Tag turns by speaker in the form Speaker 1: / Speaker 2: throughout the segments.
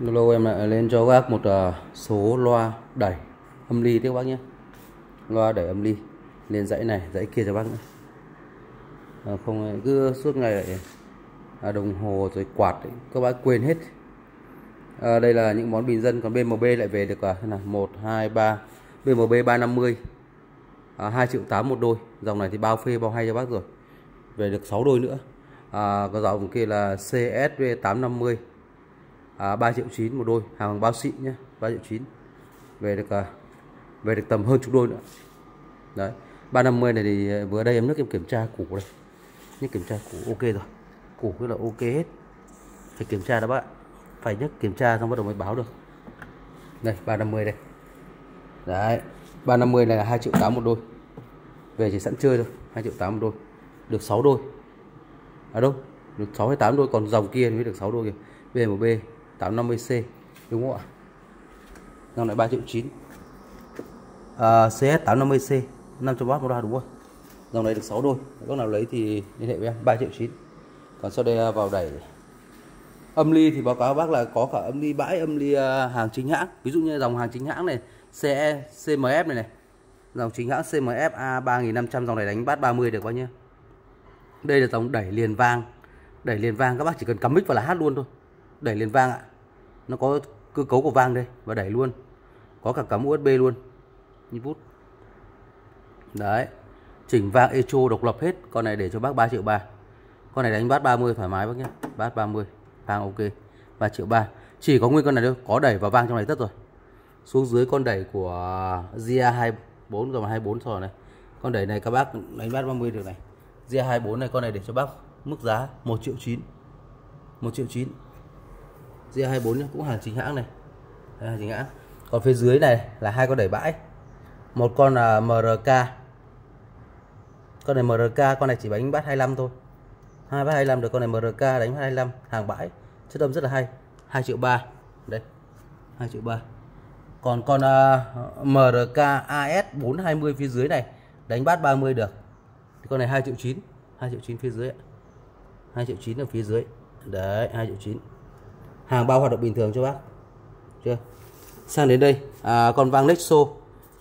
Speaker 1: Hello em lại lên cho các bác một ờ, số loa đẩy âm ly tiếp bác nhé. Loa đẩy âm ly lên dãy này, dãy kia cho bác nữa à, ờ, Không cứ suốt ngày lại à, đồng hồ rồi quạt ấy, các bác quên hết. À, Đây là những món bình dân còn BMB lại về được uh, nào, 1, 2, 3 BMB 350 à, 2 triệu 8 một đôi Dòng này thì bao phê bao hay cho bác rồi. Về được 6 đôi nữa. À, Có dòng kia là CSV 850 à, 3 triệu 9 một đôi hàng bằng bao xịn nhé 3 triệu 9 về được à, về được tầm hơn chục đôi nữa. Đấy 350 này thì à, vừa đây em nước em kiểm tra củ đây. Nhưng kiểm tra củ ok rồi. Củ rất là ok hết. Phải kiểm tra đó bạn phải nhất kiểm tra xong bắt đầu mới báo được. Đây 350 đây. Đấy 350 này là 2 triệu 8 một đôi. Về chỉ sẵn chơi thôi 2 triệu 8 một đôi. Được 6 đôi. À đâu? Được 6 hay 8 đôi còn dòng kia mới được 6 đôi kìa. B1B 850C đúng không ạ? Dòng này 3 triệu 9 à, CS 850C 500W một loa đúng không? Dòng này được 6 đôi lúc nào lấy thì liên hệ với em 3 triệu 9 còn sau đây à, vào đẩy. Âm ly thì báo cáo bác là có cả âm ly bãi âm ly à, hàng chính hãng. Ví dụ như dòng hàng chính hãng này CE CMF này này. Dòng chính hãng CMF A3500 dòng này đánh bát 30 được bao nhiêu? Đây là dòng đẩy liền vang. Đẩy liền vang các bác chỉ cần cắm mic vào là hát luôn thôi đẩy lên vang ạ. Nó có cơ cấu của vang đây và đẩy luôn. Có cả cắm USB luôn. Input đấy. Chỉnh vang echo độc lập hết. Con này để cho bác 3 triệu 3 con này đánh bát 30 thoải mái bác nhé. Bát 30 vang ok. 3 triệu 3 chỉ có nguyên con này thôi. Có đẩy và vang trong này tất rồi. Xuống dưới con đẩy của Zia 24 rồi 24 rồi này. Con đẩy này các bác đánh bát 30 được này. Zia 24 này con này để cho bác mức giá 1 triệu 9 1 triệu 9 G24 cũng hàng chính hãng này. Đây, hàng chính hãng. Còn phía dưới này là hai con đẩy bãi. Một con là MRK con này MRK con này chỉ đánh bát 25 thôi. Hai bát 25 được con này MRK đánh bát 25 hàng bãi. Chất âm rất là hay. 2 triệu 3 đây 2 triệu 3 còn con uh, MRK AS 420 phía dưới này đánh bát 30 được. Thì con này 2 triệu 9 2 triệu 9 phía dưới 2 triệu 9 ở phía dưới. Đấy 2 triệu 9 hàng bao hoạt động bình thường cho bác. Chưa? Sang đến đây. À, còn vàng Nexo.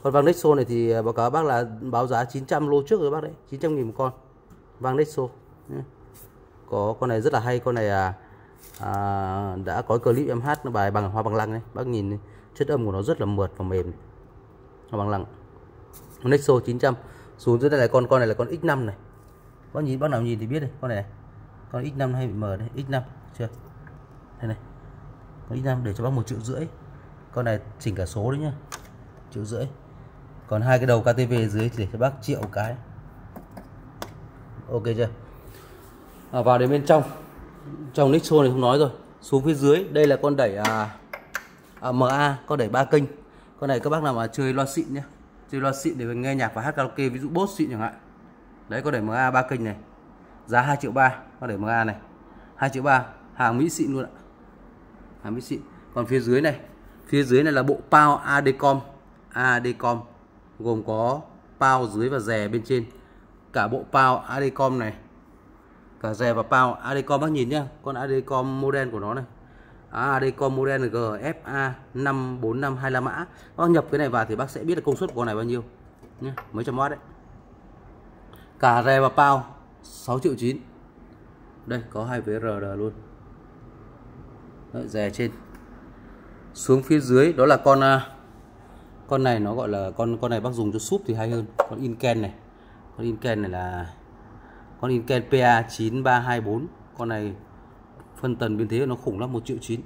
Speaker 1: Con vàng Nexo này thì à, báo cáo bác là báo giá 900 lô trước rồi bác đấy 900 nghìn một con. Vàng Nexo. Có con này rất là hay con này à, à đã có clip em hát bài bằng hoa bằng lăng đấy bác nhìn chất âm của nó rất là mượt và mềm hoa bằng lăng Nexo 900 xuống dưới đây là con con này là con X5 này. Bác nhìn bác nào nhìn thì biết đây con này con X5 hay bị mờ đây X5 chưa? Đây này con X5 để cho bác một triệu rưỡi. Con này chỉnh cả số đấy nhá. Triệu rưỡi. Còn hai cái đầu KTV dưới thì để cho bác triệu cái. Ok chưa? À, vào đến bên trong. Trong Nixon này không nói rồi. Xuống phía dưới. Đây là con đẩy à, à, MA con đẩy ba kênh. Con này các bác nào mà chơi loa xịn nhé chơi loa xịn để nghe nhạc và hát karaoke ví dụ Boss xịn chẳng hạn. Đấy con đẩy MA ba kênh này. Giá 2 triệu ba con đẩy MA này. 2 triệu ba hàng Mỹ xịn luôn ạ hàng Mỹ xịn. Còn phía dưới này phía dưới này là bộ pao ADCOM ADCOM gồm có pao dưới và rè bên trên. Cả bộ pao ADCOM này cả rè và pao ADCOM bác nhìn nhá con ADCOM model của nó này. À, ADCOM model là GFA 54525 mã. Bác nhập cái này vào thì bác sẽ biết là công suất của con này bao nhiêu. Nhé mấy trăm watt đấy. Cả rè và pao 6 triệu 9 đây có hai vế RR luôn. Ờ, đấy, trên. Xuống phía dưới đó là con à, con này nó gọi là con con này bác dùng cho súp thì hay hơn. Con Inken này. Con Inken này là con Inken PA 9324 con này phân tần biên thế nó khủng lắm một triệu chín.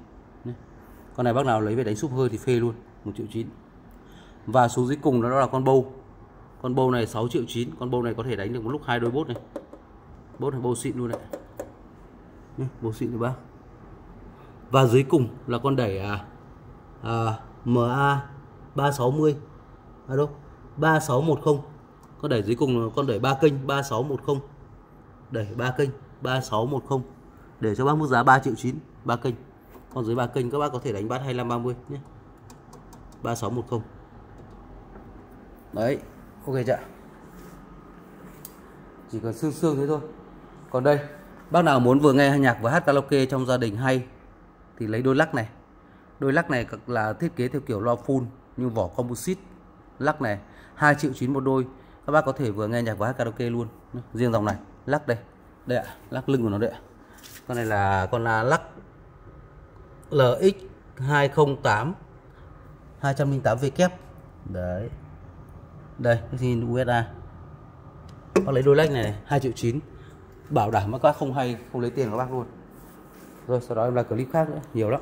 Speaker 1: Con này bác nào lấy về đánh súp hơi thì phê luôn một triệu chín. Và xuống dưới cùng đó là con bâu. Con bâu này 6 triệu chín con bâu này có thể đánh được một lúc hai đôi bốt này. Bốt này bâu xịn luôn đấy bâu xịn rồi bác và dưới cùng là con đẩy à, à, MA 360 à đâu? 3610 con đẩy dưới cùng là con đẩy ba kênh 3610 đẩy ba kênh 3610 để cho bác mức giá 3 triệu 9 ba kênh. Còn dưới ba kênh các bác có thể đánh bát 2530 nhé. 3610 đấy ok chưa chỉ cần xương xương thế thôi. Còn đây bác nào muốn vừa nghe nhạc và hát karaoke trong gia đình hay thì lấy đôi lắc này. Đôi lắc này là thiết kế theo kiểu loa full nhưng vỏ composite. Lắc này 2 triệu chín một đôi. Các bác có thể vừa nghe nhạc vừa hát karaoke luôn. Riêng dòng này lắc đây. Đây ạ lắc lưng của nó đây ạ. Con này là con là lắc LX 208 208 V kép đấy. Đây xin USA bác lấy đôi lách này, này 2 triệu 9 bảo đảm các bác không hay không lấy tiền của các bác luôn rồi sau đó em làm clip khác nữa. Nhiều lắm.